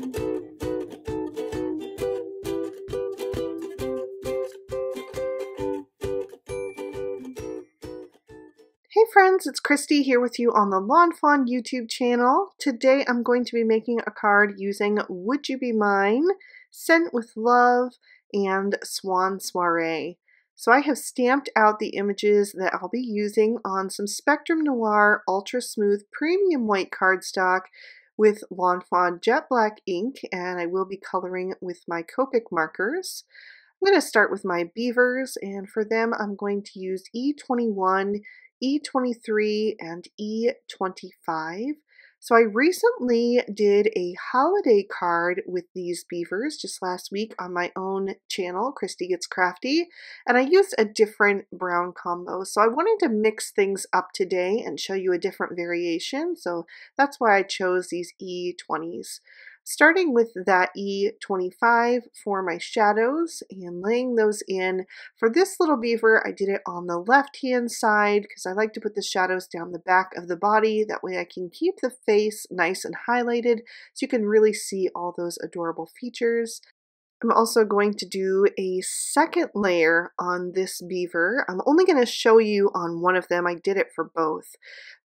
Hey friends, it's Christy here with you on the Lawn Fawn YouTube channel. Today I'm going to be making a card using Wood You Be Mine, Scent with Love, and Swan Soiree. So I have stamped out the images that I'll be using on some Spectrum Noir Ultra Smooth Premium White cardstock with Lawn Fawn Jet Black ink, and I will be coloring with my Copic markers. I'm going to start with my beavers, and for them I'm going to use E21 E23 and E25. So I recently did a holiday card with these beavers just last week on my own channel, Christy Gets Crafty, and I used a different brown combo. So I wanted to mix things up today and show you a different variation. So that's why I chose these E20s starting with that E25 for my shadows and laying those in. For this little beaver, I did it on the left-hand side because I like to put the shadows down the back of the body. That way I can keep the face nice and highlighted so you can really see all those adorable features. I'm also going to do a second layer on this beaver. I'm only going to show you on one of them. I did it for both.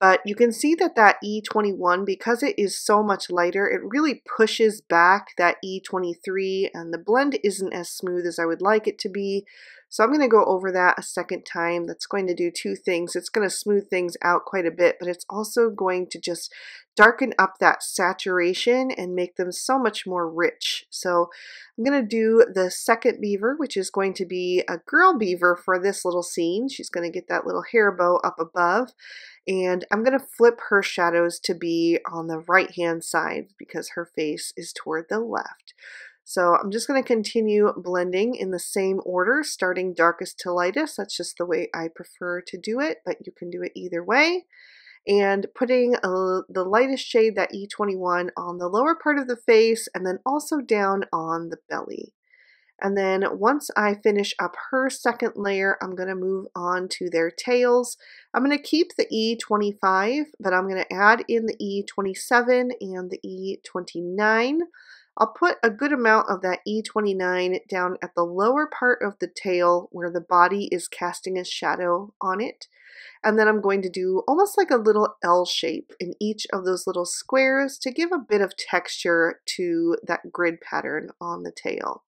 But you can see that that E21, because it is so much lighter, it really pushes back that E23 and the blend isn't as smooth as I would like it to be. So I'm going to go over that a second time. That's going to do two things. It's going to smooth things out quite a bit, but it's also going to just darken up that saturation and make them so much more rich. So I'm going to do the second beaver, which is going to be a girl beaver for this little scene. She's going to get that little hair bow up above. And I'm going to flip her shadows to be on the right hand side because her face is toward the left. So I'm just going to continue blending in the same order, starting darkest to lightest. That's just the way I prefer to do it, but you can do it either way. And putting a, the lightest shade, that E21, on the lower part of the face and then also down on the belly. And then once I finish up her second layer, I'm going to move on to their tails. I'm going to keep the E25, but I'm going to add in the E27 and the E29. I'll put a good amount of that E29 down at the lower part of the tail where the body is casting a shadow on it. And then I'm going to do almost like a little L shape in each of those little squares to give a bit of texture to that grid pattern on the tail.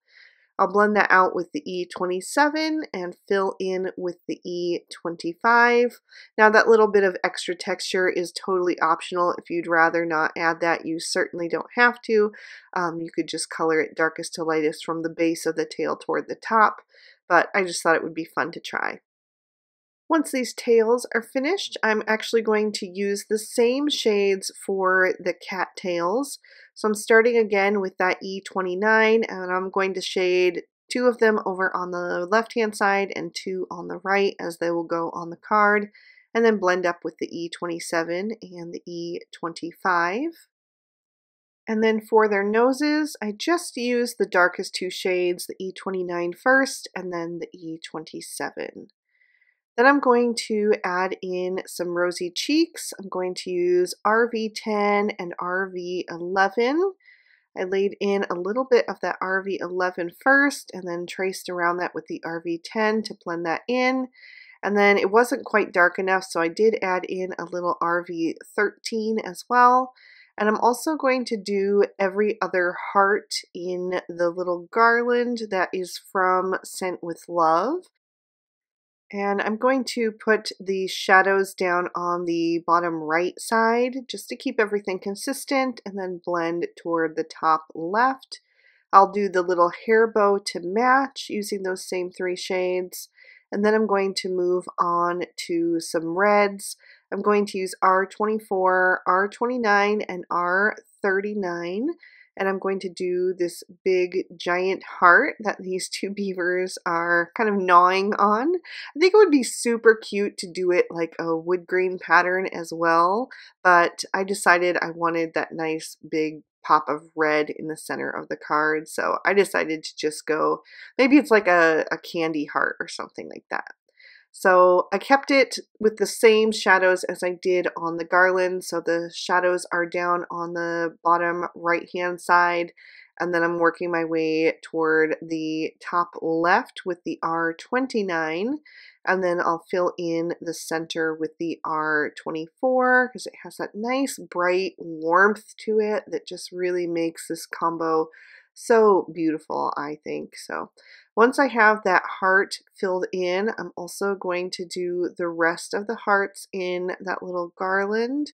I'll blend that out with the E27 and fill in with the E25. Now that little bit of extra texture is totally optional. If you'd rather not add that, you certainly don't have to. Um, you could just color it darkest to lightest from the base of the tail toward the top, but I just thought it would be fun to try. Once these tails are finished, I'm actually going to use the same shades for the cat tails. So I'm starting again with that E29 and I'm going to shade two of them over on the left hand side and two on the right as they will go on the card and then blend up with the E27 and the E25. And then for their noses, I just used the darkest two shades, the E29 first and then the E27. Then I'm going to add in some rosy cheeks. I'm going to use RV10 and RV11. I laid in a little bit of that RV11 first and then traced around that with the RV10 to blend that in. And then it wasn't quite dark enough, so I did add in a little RV13 as well. And I'm also going to do every other heart in the little garland that is from Scent with Love. And I'm going to put the shadows down on the bottom right side just to keep everything consistent and then blend toward the top left. I'll do the little hair bow to match using those same three shades. And then I'm going to move on to some reds. I'm going to use R24, R29, and R39 and I'm going to do this big giant heart that these two beavers are kind of gnawing on. I think it would be super cute to do it like a wood grain pattern as well, but I decided I wanted that nice big pop of red in the center of the card, so I decided to just go, maybe it's like a, a candy heart or something like that. So I kept it with the same shadows as I did on the garland. So the shadows are down on the bottom right hand side and then I'm working my way toward the top left with the R29 and then I'll fill in the center with the R24 because it has that nice bright warmth to it that just really makes this combo so beautiful I think so once I have that heart filled in I'm also going to do the rest of the hearts in that little garland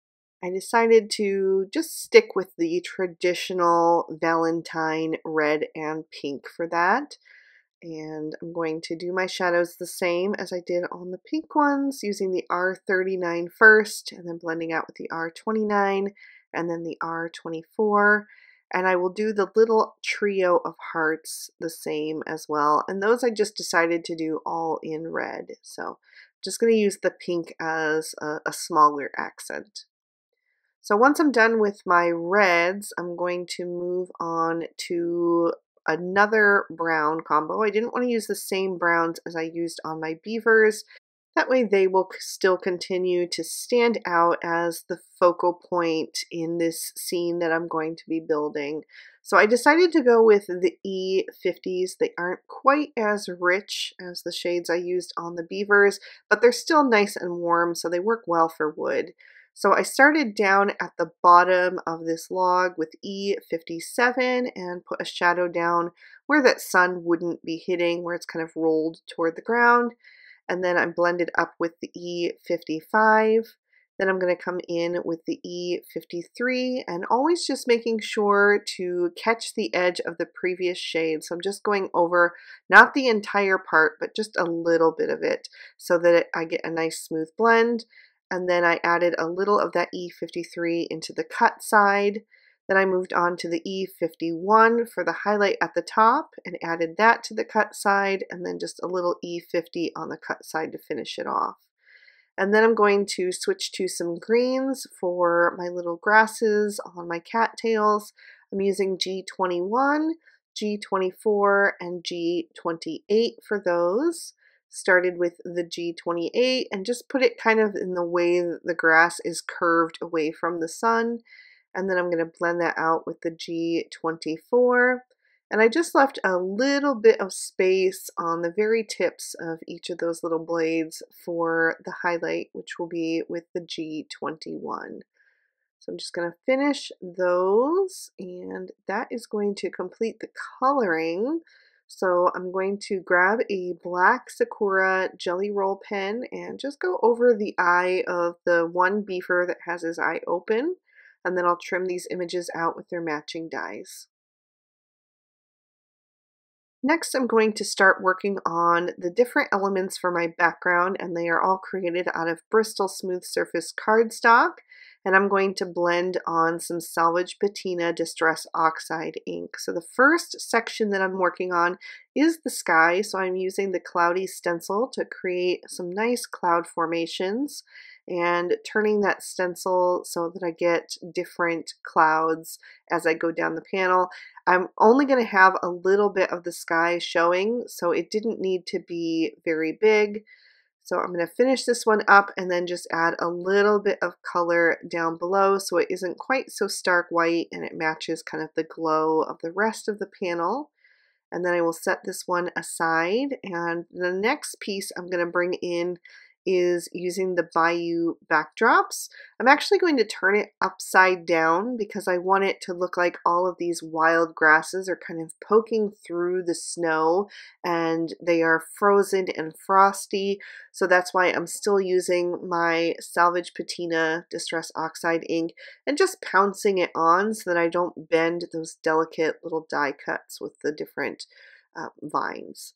I decided to just stick with the traditional Valentine red and pink for that. And I'm going to do my shadows the same as I did on the pink ones, using the R39 first, and then blending out with the R29, and then the R24. And I will do the little trio of hearts the same as well. And those I just decided to do all in red. So just going to use the pink as a, a smaller accent. So once I'm done with my reds, I'm going to move on to another brown combo. I didn't want to use the same browns as I used on my beavers. That way they will still continue to stand out as the focal point in this scene that I'm going to be building. So I decided to go with the E50s. They aren't quite as rich as the shades I used on the beavers, but they're still nice and warm, so they work well for wood. So I started down at the bottom of this log with E57 and put a shadow down where that sun wouldn't be hitting, where it's kind of rolled toward the ground. And then I'm blended up with the E55. Then I'm going to come in with the E53 and always just making sure to catch the edge of the previous shade. So I'm just going over not the entire part, but just a little bit of it so that I get a nice smooth blend and then I added a little of that E53 into the cut side. Then I moved on to the E51 for the highlight at the top and added that to the cut side and then just a little E50 on the cut side to finish it off. And then I'm going to switch to some greens for my little grasses on my cattails. I'm using G21, G24, and G28 for those started with the G28 and just put it kind of in the way that the grass is curved away from the sun. And then I'm going to blend that out with the G24. And I just left a little bit of space on the very tips of each of those little blades for the highlight, which will be with the G21. So I'm just going to finish those, and that is going to complete the coloring. So I'm going to grab a black Sakura jelly Roll pen and just go over the eye of the one beaver that has his eye open. And then I'll trim these images out with their matching dies. Next, I'm going to start working on the different elements for my background, and they are all created out of Bristol Smooth Surface cardstock and I'm going to blend on some Salvage Patina Distress Oxide ink. So the first section that I'm working on is the sky, so I'm using the cloudy stencil to create some nice cloud formations and turning that stencil so that I get different clouds as I go down the panel. I'm only going to have a little bit of the sky showing, so it didn't need to be very big. So I'm going to finish this one up and then just add a little bit of color down below so it isn't quite so stark white and it matches kind of the glow of the rest of the panel. And then I will set this one aside and the next piece I'm going to bring in is using the Bayou backdrops. I'm actually going to turn it upside down because I want it to look like all of these wild grasses are kind of poking through the snow and they are frozen and frosty. So that's why I'm still using my Salvage Patina Distress Oxide ink and just pouncing it on so that I don't bend those delicate little die cuts with the different uh, vines.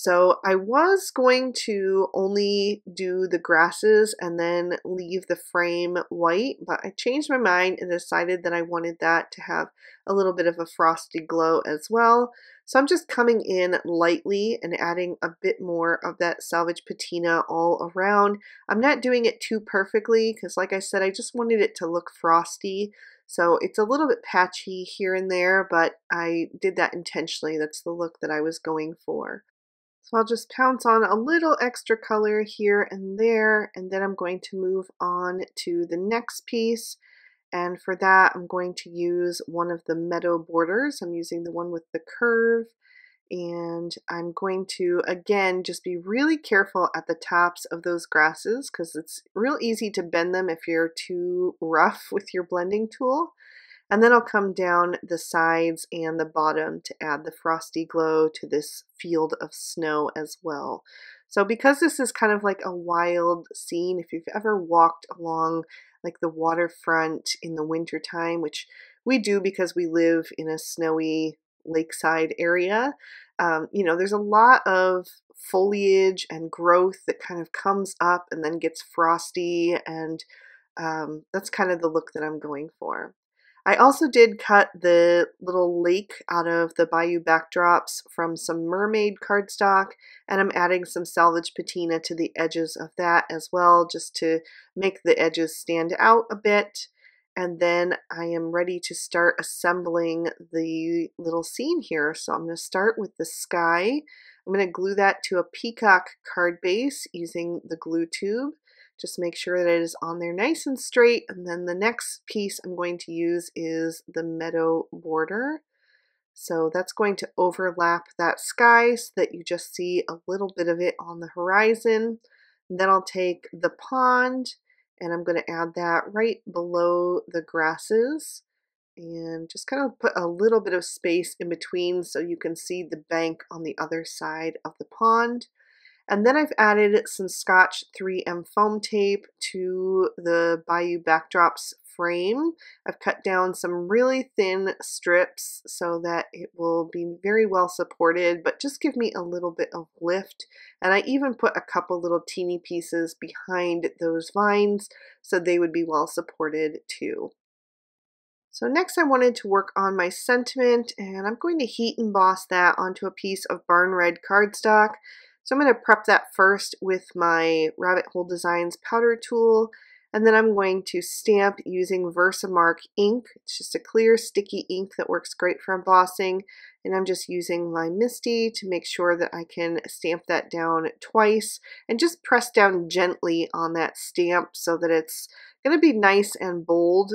So I was going to only do the grasses and then leave the frame white, but I changed my mind and decided that I wanted that to have a little bit of a frosty glow as well. So I'm just coming in lightly and adding a bit more of that salvage patina all around. I'm not doing it too perfectly because like I said, I just wanted it to look frosty. So it's a little bit patchy here and there, but I did that intentionally. That's the look that I was going for. So I'll just pounce on a little extra color here and there, and then I'm going to move on to the next piece. And for that, I'm going to use one of the meadow borders. I'm using the one with the curve. And I'm going to, again, just be really careful at the tops of those grasses because it's real easy to bend them if you're too rough with your blending tool. And then I'll come down the sides and the bottom to add the frosty glow to this field of snow as well. So because this is kind of like a wild scene, if you've ever walked along like the waterfront in the wintertime, which we do because we live in a snowy lakeside area, um, you know, there's a lot of foliage and growth that kind of comes up and then gets frosty and um, that's kind of the look that I'm going for. I also did cut the little lake out of the Bayou backdrops from some mermaid cardstock and I'm adding some salvage patina to the edges of that as well just to make the edges stand out a bit and then I am ready to start assembling the little scene here. So I'm going to start with the sky. I'm going to glue that to a peacock card base using the glue tube. Just make sure that it is on there nice and straight. And then the next piece I'm going to use is the meadow border. So that's going to overlap that sky so that you just see a little bit of it on the horizon. And then I'll take the pond and I'm going to add that right below the grasses and just kind of put a little bit of space in between so you can see the bank on the other side of the pond. And then I've added some Scotch 3M foam tape to the Bayou Backdrops frame. I've cut down some really thin strips so that it will be very well supported, but just give me a little bit of lift. And I even put a couple little teeny pieces behind those vines so they would be well supported too. So next I wanted to work on my sentiment and I'm going to heat emboss that onto a piece of barn red cardstock. So I'm going to prep that first with my Rabbit Hole Designs powder tool and then I'm going to stamp using Versamark ink. It's just a clear sticky ink that works great for embossing. And I'm just using my MISTI to make sure that I can stamp that down twice and just press down gently on that stamp so that it's going to be nice and bold.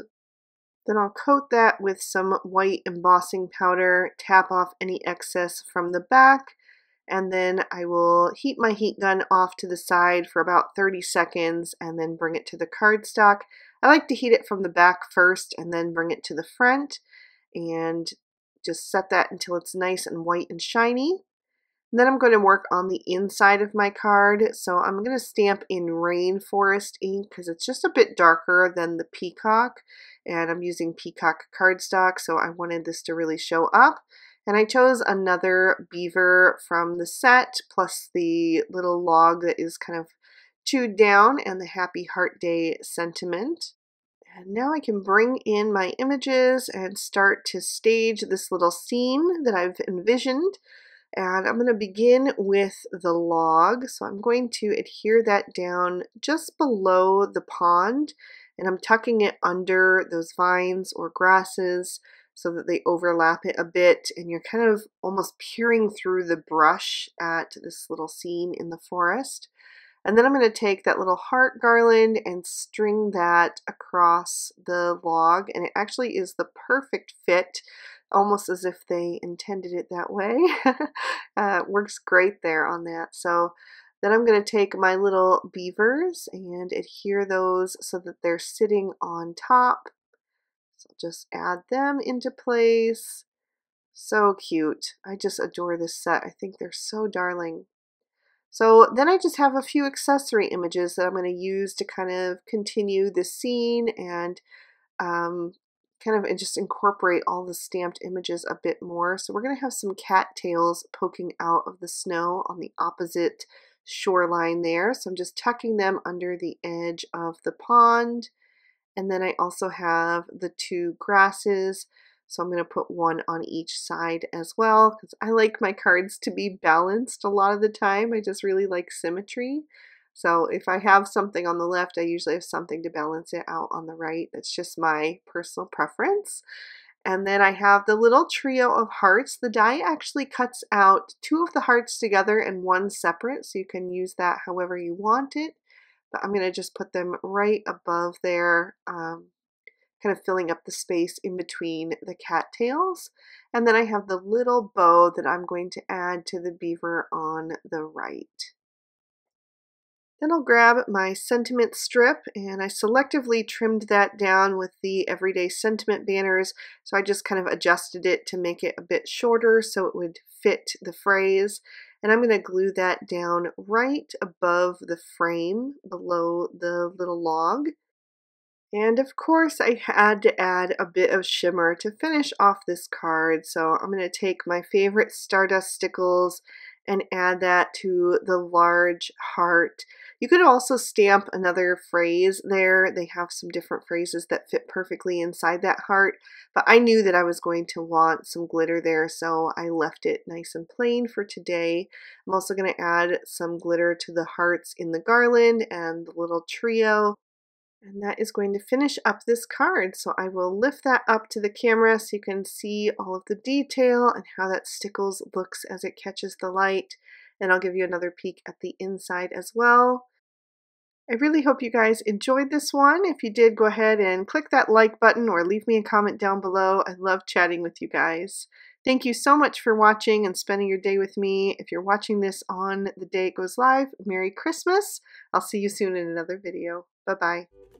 Then I'll coat that with some white embossing powder, tap off any excess from the back, and then I will heat my heat gun off to the side for about 30 seconds and then bring it to the cardstock. I like to heat it from the back first and then bring it to the front and just set that until it's nice and white and shiny. And then I'm going to work on the inside of my card. So I'm going to stamp in Rainforest ink because it's just a bit darker than the Peacock. And I'm using Peacock cardstock, so I wanted this to really show up. And I chose another beaver from the set, plus the little log that is kind of chewed down and the Happy Heart Day sentiment. And now I can bring in my images and start to stage this little scene that I've envisioned. And I'm going to begin with the log. So I'm going to adhere that down just below the pond. And I'm tucking it under those vines or grasses so that they overlap it a bit and you're kind of almost peering through the brush at this little scene in the forest. And then I'm going to take that little heart garland and string that across the log and it actually is the perfect fit almost as if they intended it that way. uh, works great there on that. So then I'm going to take my little beavers and adhere those so that they're sitting on top so just add them into place. So cute. I just adore this set. I think they're so darling. So then I just have a few accessory images that I'm going to use to kind of continue the scene and um, kind of just incorporate all the stamped images a bit more. So we're going to have some cattails poking out of the snow on the opposite shoreline there. So I'm just tucking them under the edge of the pond. And then I also have the two grasses. So I'm going to put one on each side as well because I like my cards to be balanced a lot of the time. I just really like symmetry. So if I have something on the left, I usually have something to balance it out on the right. That's just my personal preference. And then I have the little trio of hearts. The die actually cuts out two of the hearts together and one separate, so you can use that however you want it. But I'm going to just put them right above there, um, kind of filling up the space in between the cattails. And then I have the little bow that I'm going to add to the beaver on the right. Then I'll grab my sentiment strip and I selectively trimmed that down with the everyday sentiment banners. So I just kind of adjusted it to make it a bit shorter so it would fit the phrase. And I'm going to glue that down right above the frame below the little log. And of course I had to add a bit of shimmer to finish off this card. So I'm going to take my favorite Stardust Stickles and add that to the large heart. You could also stamp another phrase there. They have some different phrases that fit perfectly inside that heart, but I knew that I was going to want some glitter there, so I left it nice and plain for today. I'm also going to add some glitter to the hearts in the garland and the little trio. And that is going to finish up this card. So I will lift that up to the camera so you can see all of the detail and how that stickles looks as it catches the light. And I'll give you another peek at the inside as well. I really hope you guys enjoyed this one. If you did, go ahead and click that like button or leave me a comment down below. I love chatting with you guys. Thank you so much for watching and spending your day with me. If you're watching this on the day it goes live, Merry Christmas. I'll see you soon in another video. Bye-bye.